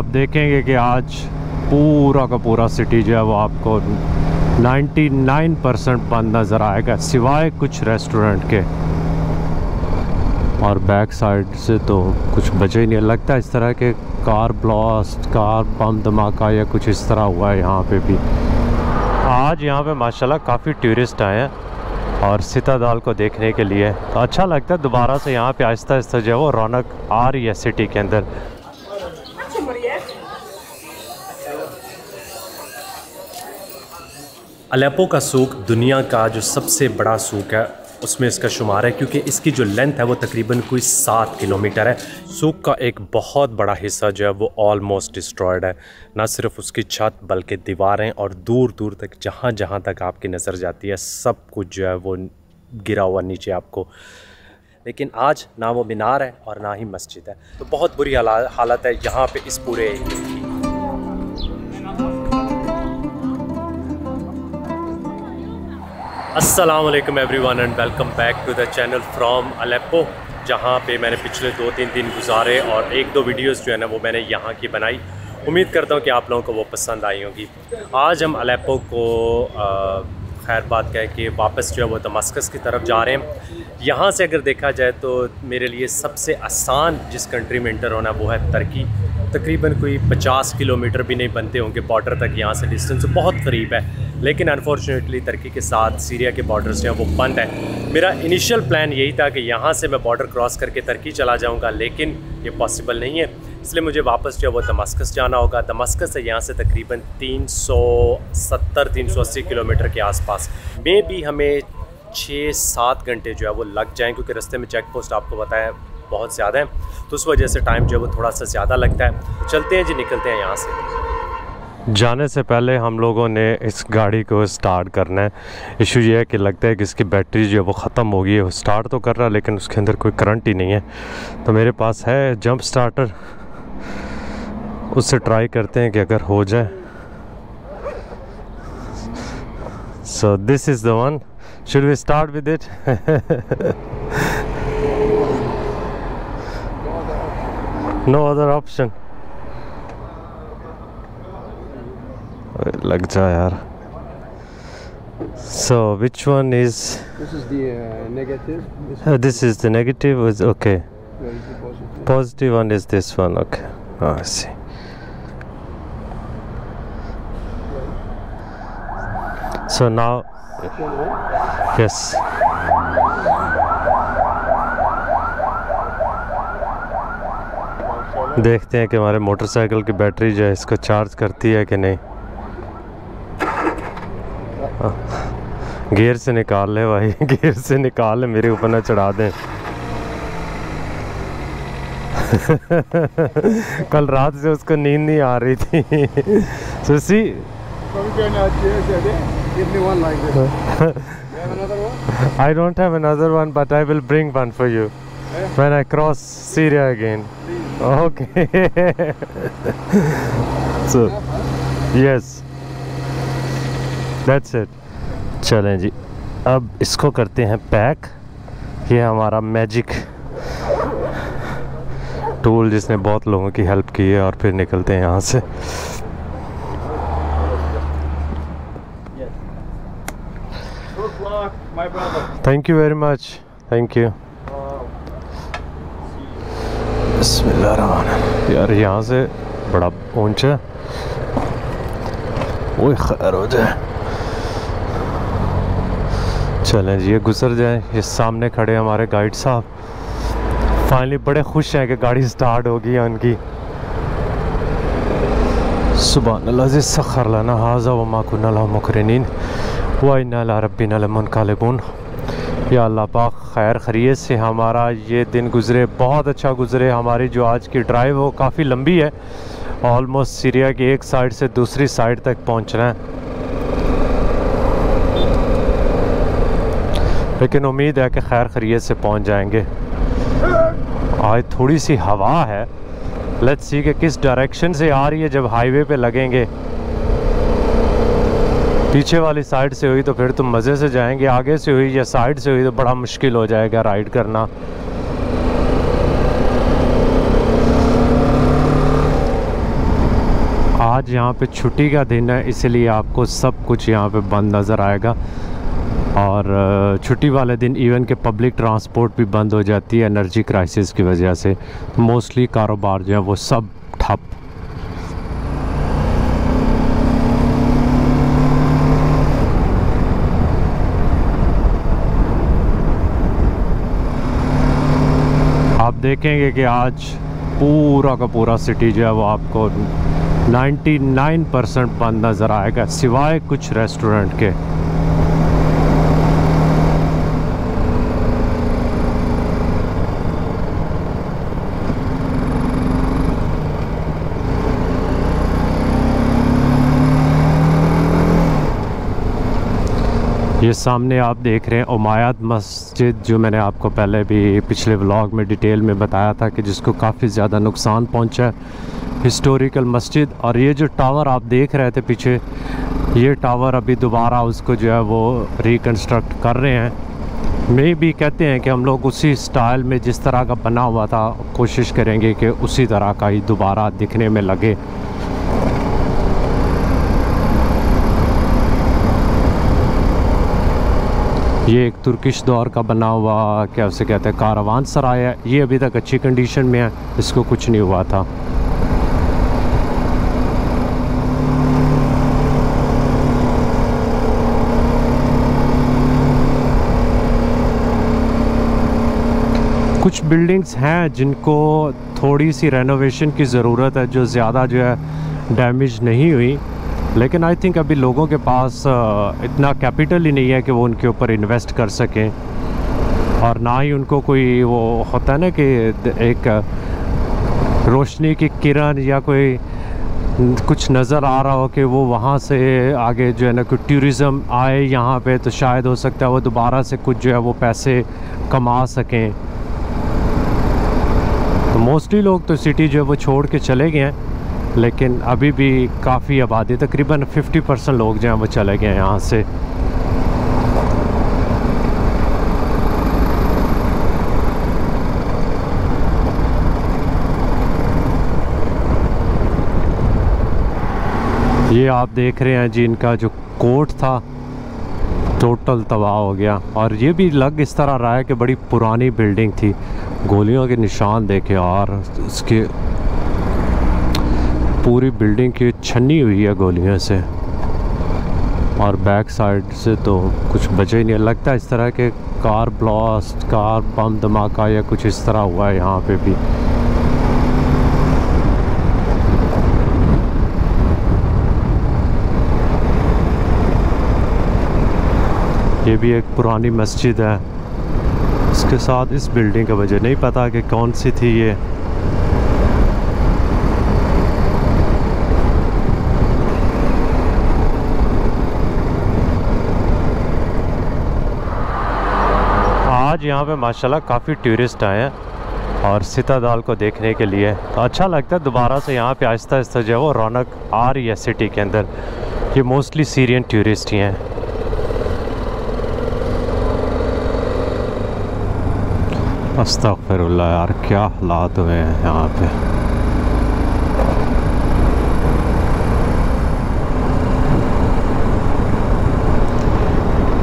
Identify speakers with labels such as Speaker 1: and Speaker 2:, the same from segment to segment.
Speaker 1: آپ دیکھیں گے کہ آج پورا کا پورا سٹی جو ہے وہ آپ کو نائنٹی نائن پرسنٹ بند نظر آئے گا، سوائے کچھ ریسٹورنٹ کے۔ اور بیک سائڈ سے تو کچھ بچے ہی نہیں، لگتا اس طرح کے کار بلاسٹ کار بم دھماکہ یا کچھ اس طرح ہوا ہے یہاں پہ بھی۔ آج یہاں پہ ماشاءاللہ کافی ٹورسٹ آئے ہیں اور ستا دال کو دیکھنے کے لیے۔ تو اچھا لگتا ہے دوبارہ سے یہاں پہ آہستہ آہستہ جو ہے وہ رونق آ رہی ہے سٹی کے اندر۔
Speaker 2: الیپو کا سوق دنیا کا جو سب سے بڑا سوق ہے، اس میں اس کا شمار ہے کیونکہ اس کی جو لینتھ ہے وہ تقریباً کوئی سات کلومیٹر ہے۔ سوق کا ایک بہت بڑا حصہ جو ہے وہ آلموسٹ ڈسٹرائڈ ہے۔ نہ صرف اس کی چھت بلکہ دیواریں اور دور دور تک جہاں جہاں تک آپ کی نظر جاتی ہے، سب کچھ جو ہے وہ گرا ہوا نیچے آپ کو۔ لیکن آج نہ وہ مینار ہے اور نہ ہی مسجد ہے۔ تو بہت بری حالت ہے یہاں پہ اس پورے ایریے کی السلام علیکم everyone and welcome back to the channel from Aleppo جہاں پہ میں نے پچھلے دو تین دن گزارے اور ایک دو ویڈیوز جو ہے نا وہ میں نے یہاں کی بنائی۔ امید کرتا ہوں کہ آپ لوگوں کو وہ پسند آئی ہوگی آج ہم الیپو کو خیر بات کہہ کہ واپس جو ہے وہ دمسکس کی طرف جا رہے ہیں۔ یہاں سے اگر دیکھا جائے تو میرے لیے سب سے آسان جس کنٹری میں انٹر ہونا وہ ہے ترکی۔ تقریباً کوئی پچاس کلومیٹر بھی نہیں بنتے ہوں گے باڈر تک یہاں سے ڈسٹینس بہت قریب ہے۔ لیکن انفارچونیٹلی ترکی کے ساتھ سیریا کے باڈرز جو ہیں وہ بند ہے میرا انیشل پلان یہی تھا کہ یہاں سے میں باڈر کراس کر کے ترکی چلا جاؤں گا، لیکن یہ پاسبل نہیں ہے۔ اس لیے مجھے واپس جو ہے وہ دمسکس جانا ہوگا۔ دمسکس سے یہاں سے تقریباً تین سو ستر، تین سو اسی کلو میٹر کے آس پاس۔ میں بھی ہمیں چھ سات گھنٹے جو ہے وہ لگ جائیں، کیونکہ رستے میں چیک پوسٹ آپ کو بتایا بہت زیادہ ہیں۔ تو اس وجہ سے ٹائم جو ہے وہ تھوڑا سا زیادہ لگتا ہے۔ چلتے ہیں جی نکلتے ہیں یہاں سے۔
Speaker 1: جانے سے پہلے ہم لوگوں نے اس گاڑی کو سٹارٹ کرنا ہے۔ ایشو یہ ہے کہ لگتا ہے کہ اس کی بیٹری جو ہے وہ ختم ہو گئی ہے۔ وہ سٹارٹ تو کر رہا ہے، لیکن اس کے اندر کوئی کرنٹ ہی نہیں ہے۔ تو میرے پاس ہے جمپ سٹارٹر اس سے ٹرائی کرتے ہیں کہ اگر ہو جائے۔ So this is the one should we start with it no other option. Lag ja yaar. So which one is?
Speaker 3: This is the uh, negative. This,
Speaker 1: uh, this, is the
Speaker 3: negative is okay. Positive.
Speaker 1: positive one is this one okay. Oh, i see. So now yes. دیکھتے ہیں کہ ہمارے motor cycle کی battery جو ہے اس کو charge کرتی ہے کہ نہیں گیئر سے نکال لے بھائی گیئر سے نکال لے میرے اوپر نہ چڑھا دیں کل رات سے اس کو نیند نہیں آ رہی تھی سوسی
Speaker 3: Probably going out here, so there. Give me one like this. you have another one?
Speaker 1: I don't okay sir yes bat سیٹ چلیں جی اب اس کو کرتے ہیں پیک یہ ہمارا میجک ٹول جس نے بہت لوگوں کی ہیلپ کی ہے اور پھر نکلتے ہیں یہاں سے thank you very much thank you بسم اللہ الرحمن یار یہاں سے بڑا اونچا۔ وہ خیر ہو جائے۔ چلیں جی یہ گزر جائیں۔ یہ سامنے کھڑے ہمارے گائیڈ صاحب۔ فائنلی بڑے خوش ہیں کہ گاڑی سٹارٹ ہوگی ان کی۔ سبحان اللہ زی سخر لنا حاضا وما کنا لہو مکرنین وَإِنَّا لَا رَبِّنَا لَمُنْقَلِبُونَ۔ یا اللہ پاک خیر خیریت سے ہمارا یہ دن گزرے، بہت اچھا گزرے۔ ہماری جو آج کی ڈرائیو وہ کافی لمبی ہے۔ آلموسٹ سیریا کی ایک سائڈ سے دوسری سائڈ تک پہنچنا ہے۔ لیکن امید ہے کہ خیر خیریت سے پہنچ جائیں گے۔ آج تھوڑی سی ہوا ہے۔ لیٹس سی کہ کس ڈائریکشن سے آ رہی ہے۔ جب ہائی وے پہ لگیں گے۔ پیچھے والی سائڈ سے ہوئی تو پھر تم مزے سے جائیں گے، آگے سے ہوئی یا سائڈ سے ہوئی تو بڑا مشکل ہو جائے گا رائڈ کرنا۔ آج یہاں پہ چھٹی کا دن ہے اسی لیے آپ کو سب کچھ یہاں پہ بند نظر آئے گا۔ اور چھٹی والے دن ایون کہ پبلک ٹرانسپورٹ بھی بند ہو جاتی ہے، انرجی کرائسس کی وجہ سے۔ موسٹلی کاروبار جو ہیں وہ سب ٹھپ آپ دیکھیں گے کہ آج پورا کا پورا سٹی جو ہے وہ آپ کو نائنٹی نائن پرسنٹ بند نظر آئے گا، سوائے کچھ ریسٹورنٹ کے۔ یہ سامنے آپ دیکھ رہے ہیں عمایات مسجد، جو میں نے آپ کو پہلے بھی پچھلے ولاگ میں ڈیٹیل میں بتایا تھا کہ جس کو کافی زیادہ نقصان پہنچا ہے ہسٹوریکل مسجد۔ اور یہ جو ٹاور آپ دیکھ رہے تھے پیچھے، یہ ٹاور ابھی دوبارہ اس کو جو ہے وہ ریکنسٹرکٹ کر رہے ہیں۔ میں بھی کہتے ہیں کہ ہم لوگ اسی سٹائل میں جس طرح کا بنا ہوا تھا، کوشش کریں گے کہ اسی طرح کا ہی دوبارہ دکھنے میں لگے۔ یہ ایک ترکش دور کا بنا ہوا کیا اسے کہتے ہیں کاروان سرائے ہے۔ یہ ابھی تک اچھی کنڈیشن میں ہے۔ اس کو کچھ نہیں ہوا تھا۔ کچھ بلڈنگز ہیں جن کو تھوڑی سی رینوویشن کی ضرورت ہے، جو زیادہ جو ہے ڈیمیج نہیں ہوئی۔ لیکن آئی تھنک ابھی لوگوں کے پاس اتنا کیپٹل ہی نہیں ہے کہ وہ ان کے اوپر انویسٹ کر سکیں۔ اور نہ ہی ان کو کوئی وہ ہوتا ہے نا کہ ایک روشنی کی کرن یا کوئی کچھ نظر آ رہا ہو کہ وہ وہاں سے آگے جو ہے نا کوئی ٹیوریزم آئے یہاں پہ تو شاید ہو سکتا ہے وہ دوبارہ سے کچھ جو ہے وہ پیسے کما سکیں۔ تو موسٹلی لوگ تو سٹی جو ہے وہ چھوڑ کے چلے گئے ہیں۔ لیکن ابھی بھی کافی آبادی، تقریباً ففٹی پرسنٹ لوگ جو ہیں وہ چلے گئے ہیں یہاں سے۔ یہ آپ دیکھ رہے ہیں جی ان کا جو کوٹ تھا ٹوٹل تباہ ہو گیا۔ اور یہ بھی لگ اس طرح رہا ہے کہ بڑی پرانی بلڈنگ تھی۔ گولیوں کے نشان دیکھے اور اس کے پوری بلڈنگ کی چھنی ہوئی ہے گولیوں سے۔ اور بیک سائڈ سے تو کچھ بچے ہی نہیں۔ لگتا اس طرح کے کار بلاسٹ کار بم دھماکہ یا کچھ اس طرح ہوا ہے یہاں پہ بھی۔ یہ بھی ایک پرانی مسجد ہے۔ اس کے ساتھ اس بلڈنگ کا وجہ، نہیں پتا کہ کون سی تھی یہ آج یہاں پہ ماشاءاللہ کافی ٹورسٹ آئے ہیں اور ستا دال کو دیکھنے کے لیے۔ تو اچھا لگتا ہے دوبارہ سے یہاں پہ آہستہ آہستہ جو ہے وہ رونق آ رہی ہے سٹی کے اندر۔ یہ موسٹلی سیرین ٹورسٹ ہی ہیں۔ استغفر اللہ یار، کیا حالات ہوئے ہیں یہاں پہ؟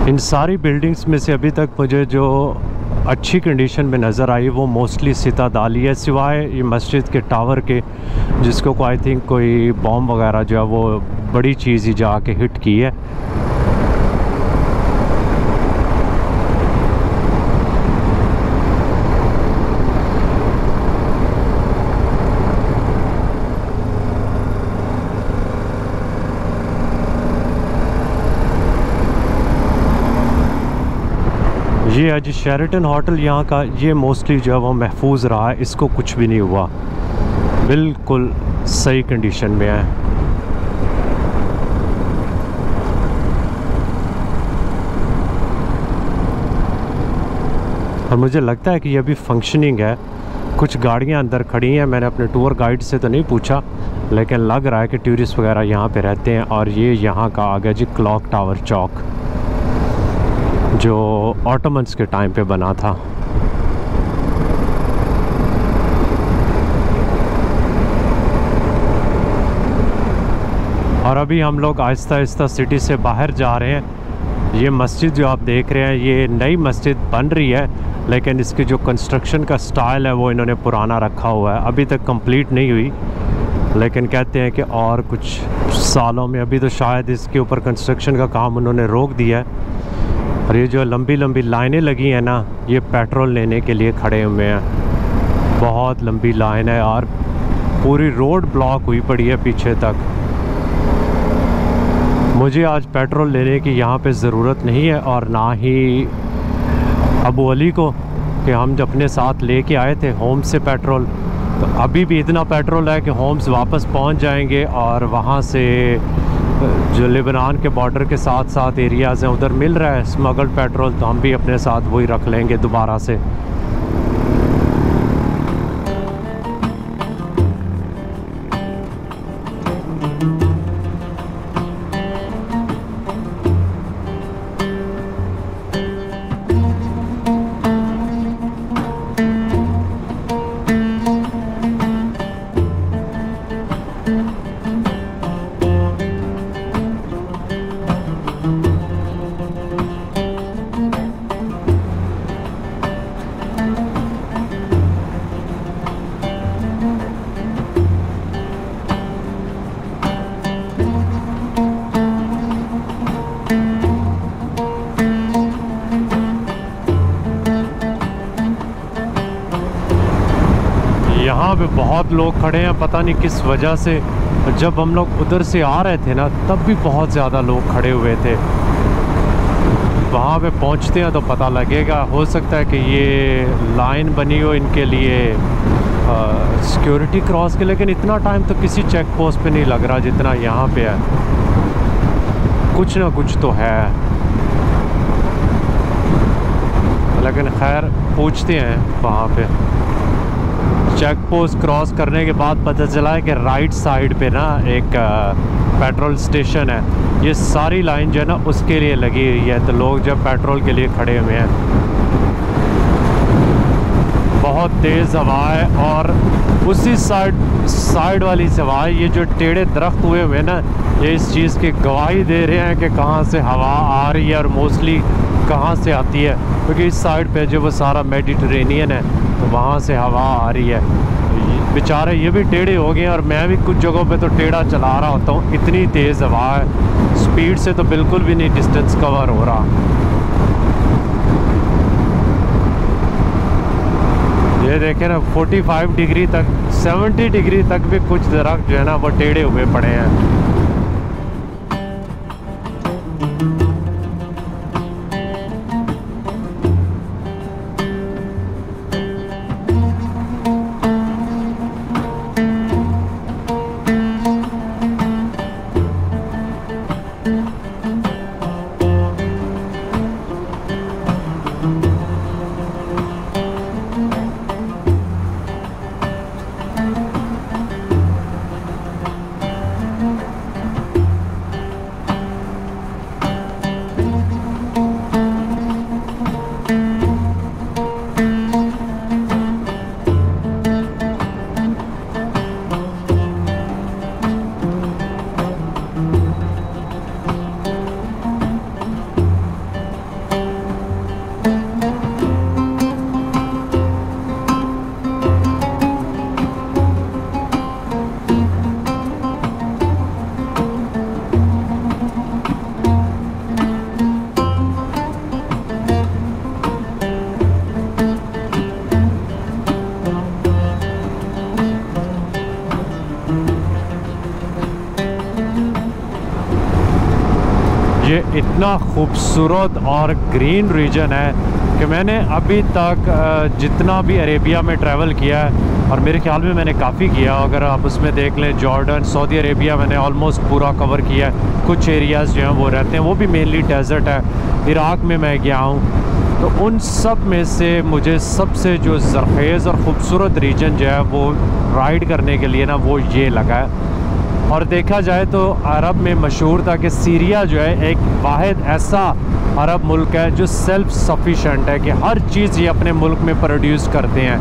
Speaker 1: ان ساری بلڈنگز میں سے ابھی تک مجھے جو اچھی کنڈیشن میں نظر آئی، وہ موسٹلی ستا دالی ہے۔ سوائے یہ مسجد کے ٹاور کے، جس کو آئی تھنک کوئی بام وغیرہ جو ہے، وہ بڑی چیز ہی جا کے ہٹ کی ہے۔ ہے جی شیرٹن ہوٹل یہاں کا، یہ موسٹلی جو ہے وہ محفوظ رہا ہے، اس کو کچھ بھی نہیں ہوا۔ بالکل صحیح کنڈیشن میں ہے۔ اور مجھے لگتا ہے کہ یہ ابھی فنکشننگ ہے۔ کچھ گاڑیاں اندر کھڑی ہیں، میں نے اپنے ٹور گائیڈ سے تو نہیں پوچھا، لیکن لگ رہا ہے کہ ٹورسٹ وغیرہ یہاں پہ رہتے ہیں۔ اور یہ یہاں کا آ گیا جی کلاک ٹاور چوک جو آٹومنس کے ٹائم پہ بنا تھا۔ اور ابھی ہم لوگ آہستہ آہستہ سٹی سے باہر جا رہے ہیں۔ یہ مسجد جو آپ دیکھ رہے ہیں، یہ نئی مسجد بن رہی ہے، لیکن اس کی جو کنسٹرکشن کا سٹائل ہے، وہ انہوں نے پرانا رکھا ہوا ہے۔ ابھی تک کمپلیٹ نہیں ہوئی، لیکن کہتے ہیں کہ اور کچھ سالوں میں، ابھی تو شاید اس کے اوپر کنسٹرکشن کا کام انہوں نے روک دیا ہے۔ اور یہ جو لمبی لمبی لائنیں لگی ہیں نا، یہ پیٹرول لینے کے لیے کھڑے ہوئے ہیں۔ بہت لمبی لائن ہے اور پوری روڈ بلاک ہوئی پڑی ہے پیچھے تک۔ مجھے آج پیٹرول لینے کی یہاں پہ ضرورت نہیں ہے اور نہ ہی ابو علی کو کہ ہم جو اپنے ساتھ لے کے آئے تھے ہوم سے پیٹرول۔ تو ابھی بھی اتنا پیٹرول ہے کہ ہومز واپس پہنچ جائیں گے اور وہاں سے جو لبنان کے بارڈر کے ساتھ ساتھ ایریاز ہیں، ادھر مل رہا ہے اسمگل پیٹرول تو ہم بھی اپنے ساتھ وہی رکھ لیں گے دوبارہ سے۔ پہ بہت لوگ کھڑے ہیں، پتہ نہیں کس وجہ سے۔ جب ہم لوگ ادھر سے آ رہے تھے نا، تب بھی بہت زیادہ لوگ کھڑے ہوئے تھے۔ وہاں پہ پہنچتے ہیں تو پتہ لگے گا، ہو سکتا ہے کہ یہ لائن بنی ہو ان کے لیے سیکیورٹی کراس کے لیکن اتنا ٹائم تو کسی چیک پوسٹ پہ نہیں لگ رہا جتنا یہاں پہ ہے۔ کچھ نہ کچھ تو ہے۔ لیکن خیر، پوچھتے ہیں وہاں پہ۔ چیک پوسٹ کراس کرنے کے بعد پتہ چلا ہے کہ رائٹ سائڈ پہ نا ایک پیٹرول اسٹیشن ہے۔ یہ ساری لائن جو ہے نا اس کے لیے لگی ہوئی ہے۔ تو لوگ جب پیٹرول کے لیے کھڑے ہوئے ہیں۔ بہت تیز ہوا ہے اور اسی سائڈ سائڈ والی سے ہوا ہے۔ یہ جو ٹیڑھے درخت ہوئے ہوئے نا، یہ اس چیز کی گواہی دے رہے ہیں کہ کہاں سے ہوا آ رہی ہے اور موسٹلی کہاں سے آتی ہے۔ کیونکہ اس سائڈ پہ جو وہ سارا میڈیٹرینین ہے۔ وہاں سے ہوا آ رہی ہے۔ بیچارے یہ بھی ٹیڑھے ہو گئے ہیں اور میں بھی کچھ جگہوں پہ تو ٹیڑھا چلا رہا ہوتا ہوں۔ اتنی تیز ہوا ہے۔ سپیڈ سے تو بالکل بھی نہیں ڈسٹنس کور ہو رہا۔ یہ دیکھیں نا فورٹی فائیو ڈگری تک سیونٹی ڈگری تک بھی کچھ درخت جو ہے نا وہ ٹیڑھے ہوئے پڑے ہیں۔ اتنا خوبصورت اور گرین ریجن ہے کہ میں نے ابھی تک جتنا بھی عربیہ میں ٹریول کیا ہے، اور میرے خیال میں میں نے کافی کیا، اگر آپ اس میں دیکھ لیں، جارڈن، سعودی عربیہ میں نے آلموسٹ پورا کور کیا ہے۔ کچھ ایریاز جو ہیں وہ رہتے ہیں، وہ بھی مینلی ڈیزرٹ ہے۔ عراق میں میں گیا ہوں۔ تو ان سب میں سے مجھے سب سے جو زرخیز اور خوبصورت ریجن جو ہے وہ رائڈ کرنے کے لیے نا وہ یہ لگا ہے۔ اور دیکھا جائے تو عرب میں مشہور تھا کہ سیریا جو ہے ایک واحد ایسا عرب ملک ہے جو سیلف سفیشینٹ ہے کہ ہر چیز یہ اپنے ملک میں پروڈیوس کرتے ہیں۔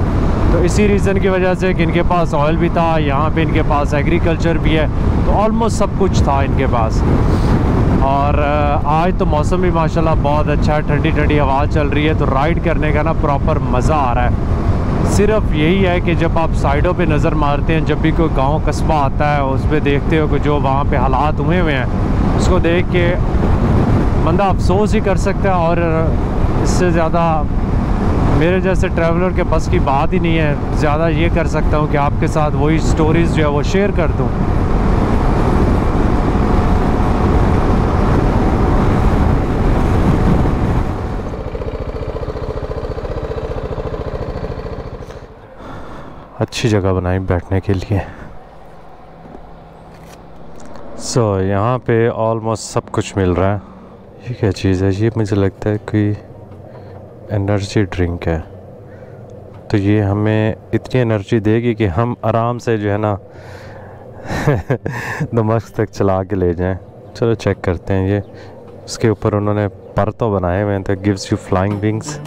Speaker 1: تو تو اسی ریزن کی وجہ سے کہ ان کے پاس آئل بھی تھا، یہاں پہ ان کے پاس ایگریکلچر بھی ہے، تو آلموسٹ سب کچھ تھا ان کے پاس۔ اور آج تو موسم بھی ماشاءاللہ بہت اچھا ہے، ٹھنڈی ٹھنڈی ہوا چل رہی ہے، تو رائڈ کرنے کا نا پراپر مزہ آ رہا ہے۔ صرف یہی ہے کہ جب آپ سائڈوں پہ نظر مارتے ہیں، جب بھی کوئی گاؤں قصبہ آتا ہے، اس پہ دیکھتے ہو کہ جو وہاں پہ حالات ہوئے ہوئے ہیں، اس کو دیکھ کے بندہ افسوس ہی کر سکتا ہے اور اس سے زیادہ میرے جیسے ٹریولر کے بس کی بات ہی نہیں ہے۔ زیادہ یہ کر سکتا ہوں کہ آپ کے ساتھ وہی سٹوریز جو ہے وہ شیئر کر دوں۔ اچھی جگہ بنائی بیٹھنے کے لیے۔ سو یہاں پہ آلموسٹ سب کچھ مل رہا ہے۔ یہ کیا چیز ہے؟ یہ مجھے لگتا ہے کوئی انرجی ڈرنک ہے۔ تو یہ ہمیں اتنی انرجی دے گی کہ ہم آرام سے جو ہے نا دمشق تک چلا کے لے جائیں۔ چلو چیک کرتے ہیں۔ یہ اس کے اوپر انہوں نے پر تو بنائے ہوئے ہیں۔ تو گیوز یو فلائنگ ونگس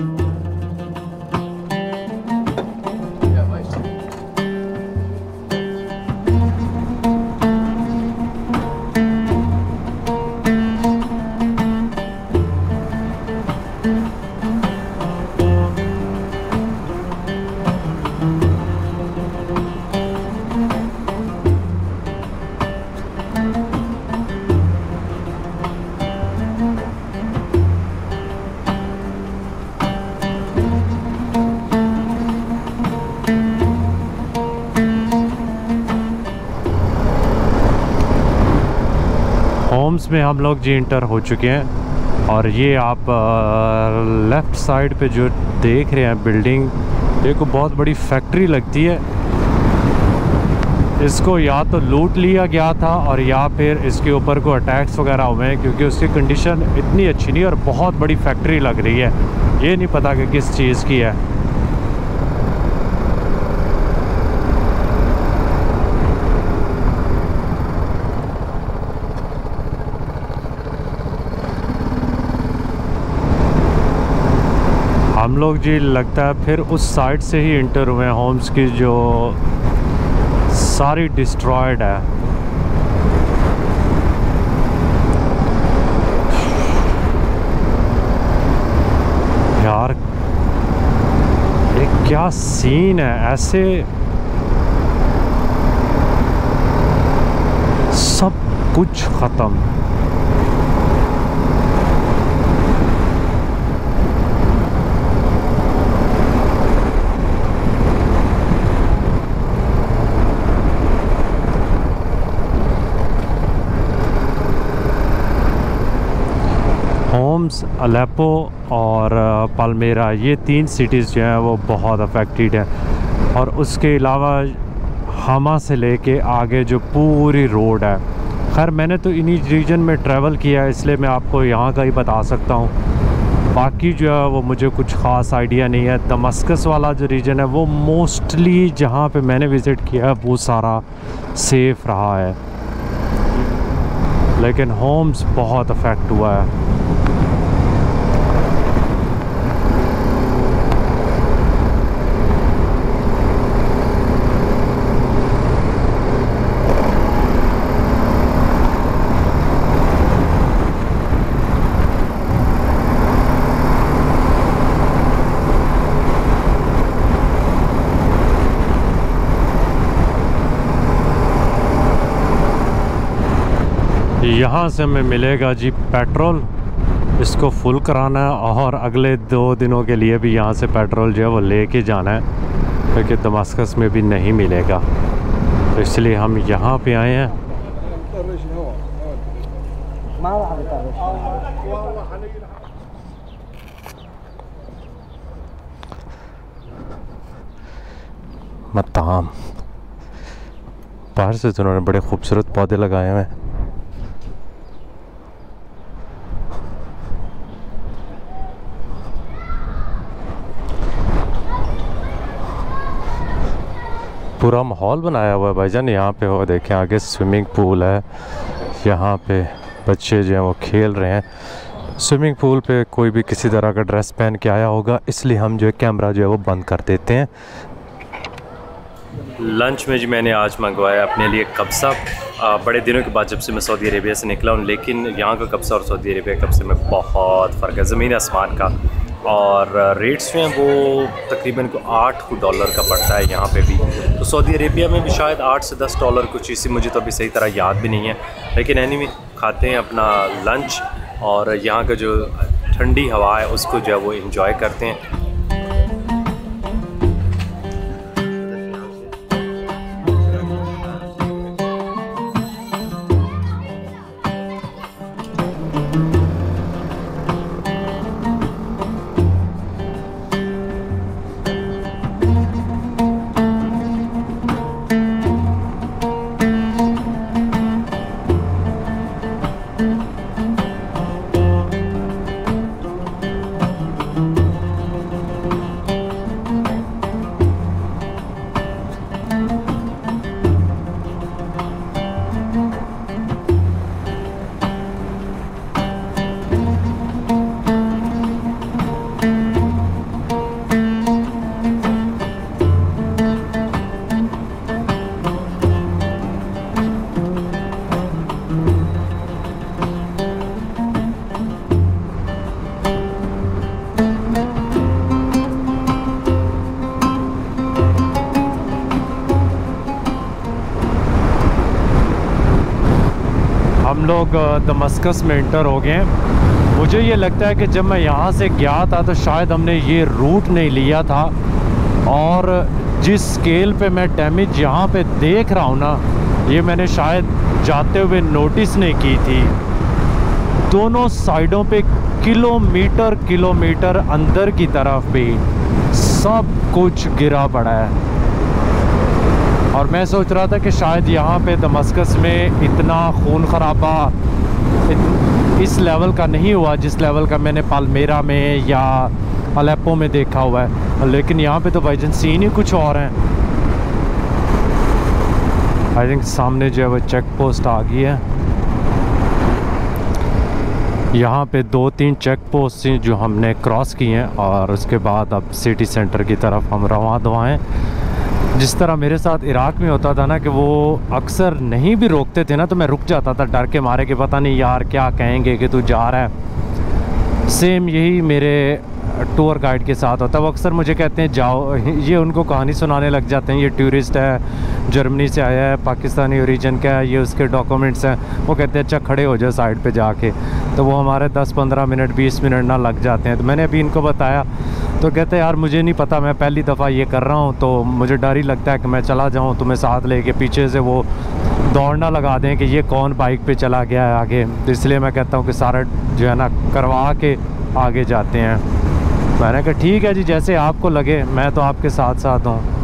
Speaker 1: میں ہم لوگ جی انٹر ہو چکے ہیں اور یہ آپ لیفٹ سائڈ پہ جو دیکھ رہے ہیں بلڈنگ یہ بہت بڑی فیکٹری لگتی ہے۔ اس کو یا تو لوٹ لیا گیا تھا اور یا پھر اس کے اوپر کو اٹیکس وغیرہ ہوئے ہیں، کیونکہ اس کی کنڈیشن اتنی اچھی نہیں اور بہت بڑی فیکٹری لگ رہی ہے۔ یہ نہیں پتا کہ کس چیز کی ہے ہم لوگ جی لگتا ہے پھر اس سائڈ سے ہی انٹر ہوئے ہیں۔ ہومز کی جو ساری ڈسٹرائڈ ہے۔ یار، یہ کیا سین ہے؟ ایسے سب کچھ ختم۔ ہومز الیپو اور پالمیرا یہ تین سٹیز جو ہیں وہ بہت افیکٹڈ ہیں۔ اور اس کے علاوہ ہما سے لے کے آگے جو پوری روڈ ہے۔ خیر، میں نے تو انہی ریجن میں ٹریول کیا ہے، اس لیے میں آپ کو یہاں کا ہی بتا سکتا ہوں۔ باقی جو ہے وہ مجھے کچھ خاص آئیڈیا نہیں ہے۔ دمسکس والا جو ریجن ہے، وہ موسٹلی جہاں پہ میں نے وزٹ کیا ہے، وہ سارا سیف رہا ہے۔ لیکن ہومز بہت افیکٹ ہوا ہے۔ یہاں سے ہمیں ملے گا جی پیٹرول۔ اس کو فل کرانا ہے اور اگلے دو دنوں کے لیے بھی یہاں سے پیٹرول جو ہے وہ لے کے جانا ہے، کیونکہ دماسکس میں بھی نہیں ملے گا۔ تو اس لیے ہم یہاں پہ آئے ہیں۔ متام باہر سے تو انہوں نے بڑے خوبصورت پودے لگائے ہوئے ہیں۔ پورا ماحول بنایا ہوا ہے بھائی جان، یہاں پہ وہ دیکھیں، آگے سوئمنگ پول ہے، یہاں پہ بچے جو ہیں وہ کھیل رہے ہیں۔ سوئمنگ پول پہ کوئی بھی کسی طرح کا ڈریس پہن کے آیا ہوگا، اس لیے ہم جو ہے کیمرہ جو ہے وہ بند کر دیتے ہیں۔
Speaker 2: لنچ میں جی میں نے آج منگوایا اپنے لیے قبضہ بڑے دنوں کے بعد جب سے میں سعودی عربیہ سے نکلا ہوں، لیکن یہاں کا قبضہ اور سعودی عربیہ کے قبضے میں بہت فرق ہے، زمین آسمان کا۔ اور ریٹس جو ہیں وہ تقریباً کو آٹھ کو ڈالر کا پڑتا ہے یہاں پہ بھی۔ تو سعودی عربیہ میں بھی شاید آٹھ سے دس ڈالر کچھ چیزیں مجھے تو ابھی صحیح طرح یاد بھی نہیں ہے لیکن اینی میں کھاتے ہیں اپنا لنچ اور یہاں کا جو ٹھنڈی ہوا ہے، اس کو جو ہے وہ انجوائے کرتے ہیں۔
Speaker 1: ہم دمسکس میں انٹر ہو گئے ہیں۔ مجھے یہ لگتا ہے کہ جب میں یہاں سے گیا تھا تو شاید ہم نے یہ روٹ نہیں لیا تھا۔ اور جس سکیل پہ میں ڈیمیج یہاں پہ دیکھ رہا ہوں نا، یہ میں نے شاید جاتے ہوئے نوٹس نہیں کی تھی۔ دونوں سائڈوں پہ کلو میٹر کلو میٹر اندر کی طرف بھی سب کچھ گرا پڑا ہے۔ اور میں سوچ رہا تھا کہ شاید یہاں پہ دمسکس میں اتنا خون خرابہ اس لیول کا نہیں ہوا جس لیول کا میں نے پالمیرا میں یا الیپو میں دیکھا ہوا ہے۔ لیکن یہاں پہ تو بائی جن سین ہی کچھ اور ہیں۔ آئی تھنک سامنے جو ہے وہ چیک پوسٹ آ گئی ہے۔ یہاں پہ دو تین چیک پوسٹ ہیں جو ہم نے کراس کی ہیں اور اس کے بعد اب سٹی سینٹر کی طرف ہم رواں دوائیں جس طرح میرے ساتھ عراق میں ہوتا تھا نا کہ وہ اکثر نہیں بھی روکتے تھے نا، تو میں رک جاتا تھا ڈر کے مارے کہ پتہ نہیں یار کیا کہیں گے کہ تو جا رہا ہے۔ سیم یہی میرے ٹور گائیڈ کے ساتھ ہوتا ہے۔ وہ اکثر مجھے کہتے ہیں، جاؤ۔ یہ ان کو کہانی سنانے لگ جاتے ہیں۔ یہ ٹورسٹ ہے، جرمنی سے آیا ہے، پاکستانی اوریجن کا ہے، یہ اس کے ڈاکومنٹس ہیں۔ وہ کہتے ہیں اچھا کھڑے ہو جاؤ سائڈ پہ جا کے۔ تو وہ ہمارے دس پندرہ منٹ، بیس منٹ نہ لگ جاتے ہیں۔ تو میں نے ابھی ان کو بتایا تو کہتے یار، مجھے نہیں پتہ میں پہلی دفعہ یہ کر رہا ہوں تو مجھے ڈر ہی لگتا ہے کہ میں چلا جاؤں، تمہیں ساتھ لے کے پیچھے سے وہ دوڑنا لگا دیں کہ یہ کون بائک پہ چلا گیا ہے آگے. تو اس لیے میں کہتا ہوں کہ سارا جو ہے نا، کروا کے آگے جاتے ہیں۔ میں نے کہا، ٹھیک ہے جی جیسے آپ کو لگے، میں تو آپ کے ساتھ ساتھ ہوں.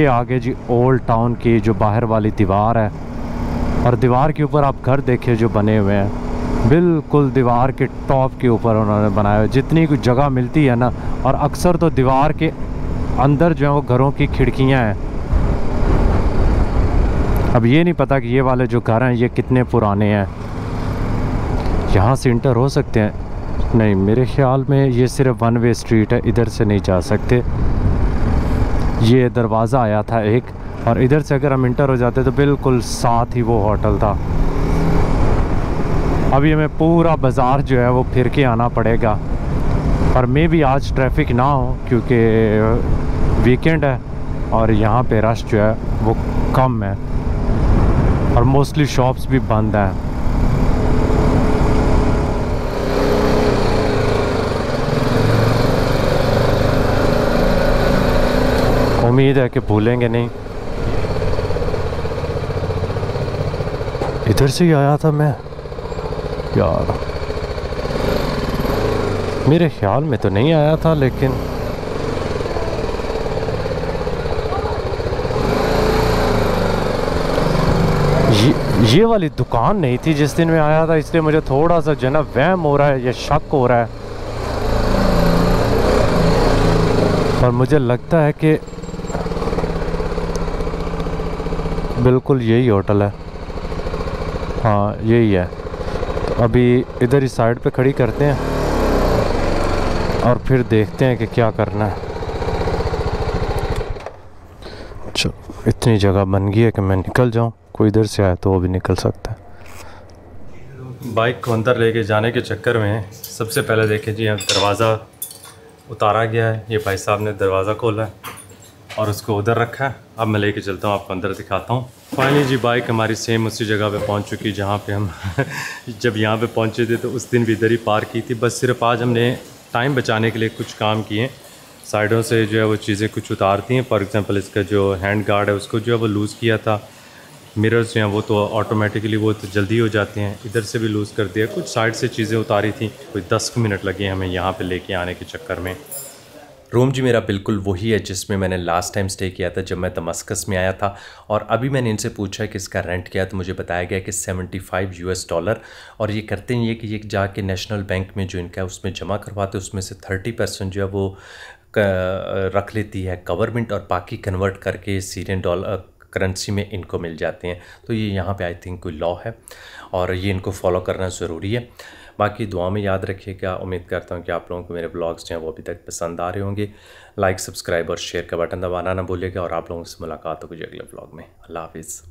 Speaker 1: یہ آگے جی اولڈ ٹاؤن کی جو باہر والی دیوار ہے اور دیوار کے اوپر آپ گھر دیکھیں جو بنے ہوئے ہیں، بالکل دیوار کے ٹاپ کے اوپر انہوں نے بنایا جتنی کوئی جگہ ملتی ہے نا، اور اکثر تو دیوار کے اندر جو ہیں وہ گھروں کی کھڑکیاں ہیں۔ اب یہ نہیں پتہ کہ یہ والے جو گھر ہیں، یہ کتنے پرانے ہیں۔ یہاں سے انٹر ہو سکتے ہیں۔ نہیں، میرے خیال میں یہ صرف ون وے اسٹریٹ ہے، ادھر سے نہیں جا سکتے۔ یہ دروازہ آیا تھا ایک، اور ادھر سے اگر ہم انٹر ہو جاتے تو بالکل ساتھ ہی وہ ہوٹل تھا۔ ابھی ہمیں پورا بازار جو ہے وہ پھر کے آنا پڑے گا۔ اور میں بھی آج ٹریفک نہ ہو، کیونکہ ویکینڈ ہے، اور یہاں پہ رش جو ہے وہ کم ہے۔ اور موسٹلی شاپس بھی بند ہیں۔ امید ہے کہ بھولیں گے نہیں۔ ادھر سے ہی آیا تھا میں۔ یار۔ میرے خیال میں تو نہیں آیا تھا، لیکن۔ یہ والی دکان نہیں تھی جس دن میں آیا تھا، اس لیے مجھے تھوڑا سا جو نا وہم ہو رہا ہے یا شک ہو رہا ہے۔
Speaker 4: اور مجھے لگتا ہے کہ بالکل یہی ہوٹل ہے۔ ہاں یہی ہے۔ تو ابھی ادھر ہی سائڈ پہ کھڑی کرتے ہیں اور پھر دیکھتے ہیں کہ کیا کرنا ہے۔ چلو اتنی جگہ بن گئی ہے کہ میں نکل جاؤں۔ کوئی ادھر سے آئے تو وہ بھی نکل سکتا ہے۔
Speaker 1: بائک کو اندر لے کے جانے کے چکر میں سب سے پہلے دیکھیں جی دروازہ اتارا گیا ہے۔ یہ بھائی صاحب نے دروازہ کھولا ہے۔ اور اس کو ادھر رکھا۔ ہے اب میں لے کے چلتا ہوں، آپ کو اندر دکھاتا ہوں۔ فائنلی جی بائک ہماری سیم اسی جگہ پہ پہنچ چکی جہاں پہ ہم جب یہاں پہ پہنچے تھے تو اس دن بھی ادھر ہی پارک کی تھی۔ بس صرف آج ہم نے ٹائم بچانے کے لیے کچھ کام کیے۔ سائڈوں سے جو ہے وہ چیزیں کچھ اتارتی ہیں۔ فار ایگزامپل اس کا جو ہینڈ گارڈ ہے، اس کو جو ہے وہ لوز کیا تھا۔ مررز جو ہیں وہ تو آٹومیٹکلی وہ تو جلدی ہو جاتے ہیں۔ ادھر سے بھی لوز کر دیا۔ کچھ سائڈ سے چیزیں اتاری تھیں۔ کوئی دس منٹ لگے ہمیں یہاں پہ لے کے آنے کے چکر میں۔ روم جی میرا بالکل وہی ہے جس میں میں نے لاسٹ ٹائم سٹے کیا تھا جب میں دمسکس میں آیا تھا اور ابھی میں نے ان سے پوچھا کہ اس کا رینٹ کیا تو مجھے بتایا گیا کہ seventy five U S dollar اور یہ کرتے ہیں یہ کہ یہ جا کے نیشنل بینک میں جو ان کا ہے اس میں جمع کرواتے اس میں سے تھرٹی پرسنٹ جو ہے وہ رکھ لیتی ہے گورنمنٹ اور باقی کنورٹ کر کے سیرین ڈالر کرنسی میں ان کو مل جاتے ہیں۔ تو یہ یہاں پہ آئی تھنک کوئی لا ہے اور یہ ان کو فالو کرنا ضروری ہے۔ باقی دعا میں یاد رکھیے گا امید کرتا ہوں کہ آپ لوگوں کو میرے بلاگز جو ہیں وہ ابھی تک پسند آ رہے ہوں گے۔ لائک سبسکرائب اور شیئر کا بٹن دبانا نہ بھولے گا اور آپ لوگوں سے ملاقات ہوگی اگلے بلاگ میں۔ اللہ حافظ۔